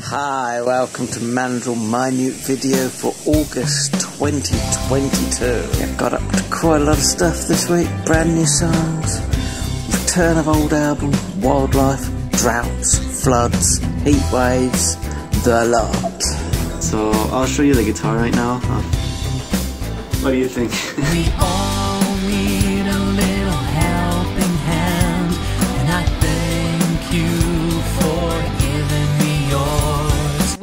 Hi, welcome to Mandrill Minute video for August 2022. Yeah, got up to quite a lot of stuff this week. Brand new songs, return of old album, wildlife, droughts, floods, heat waves, the lot. So I'll show you the guitar right now. What do you think?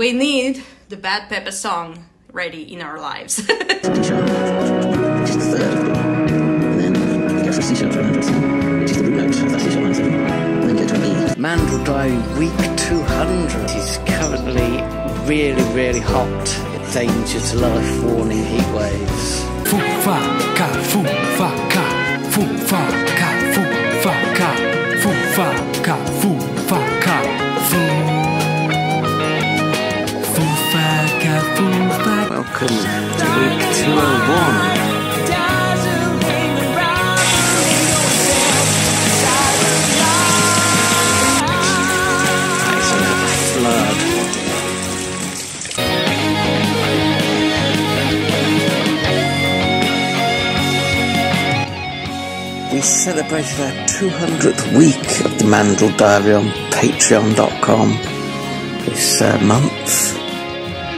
We need the Bad Pepper song ready in our lives. Just the third, and then go for a C sharp for another song, which is the root note of that C sharp minor seven, and then go to an E. Mandrill Diary Week 200 is currently really, really hot. Danger to life warning heat waves. Welcome to week 201. Excellent flood. We celebrated our 200th week of the Mandrill Diary on patreon.com this uh, month.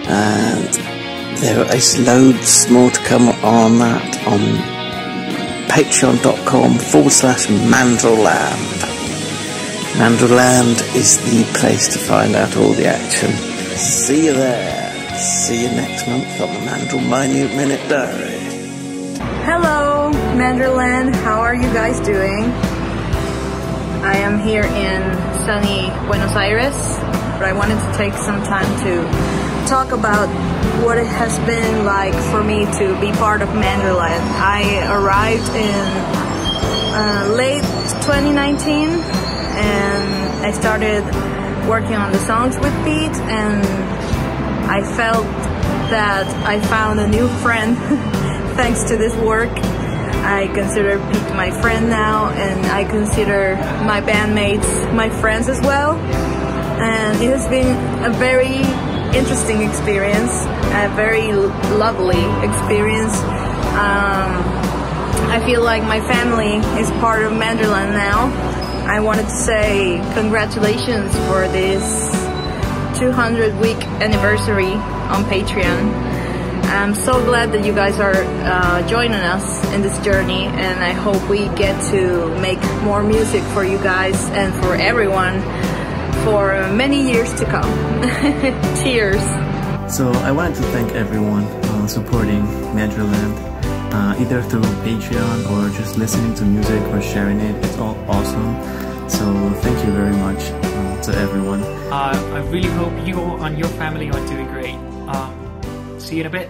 And there is loads more to come on that on patreon.com forward slash mandrillland. Mandrillland is the place to find out all the action. See you there. See you next month on the Mandrill Minute Minute Diary. Hello, Manderland. How are you guys doing? I am here in sunny Buenos Aires, but I wanted to take some time to talk about what it has been like for me to be part of Manderland. I arrived in uh, late 2019 and I started working on the songs with Pete and I felt that I found a new friend thanks to this work. I consider Pete my friend now and I consider my bandmates my friends as well. And it has been a very interesting experience, a very lovely experience. Um, I feel like my family is part of Manderland now. I wanted to say congratulations for this 200 week anniversary on Patreon. I'm so glad that you guys are uh, joining us in this journey, and I hope we get to make more music for you guys and for everyone for many years to come. Cheers! So I wanted to thank everyone uh, supporting Mandriland, uh, either through Patreon or just listening to music or sharing it. It's all awesome. So thank you very much uh, to everyone. Uh, I really hope you and your family are doing great. Um, see you in a bit.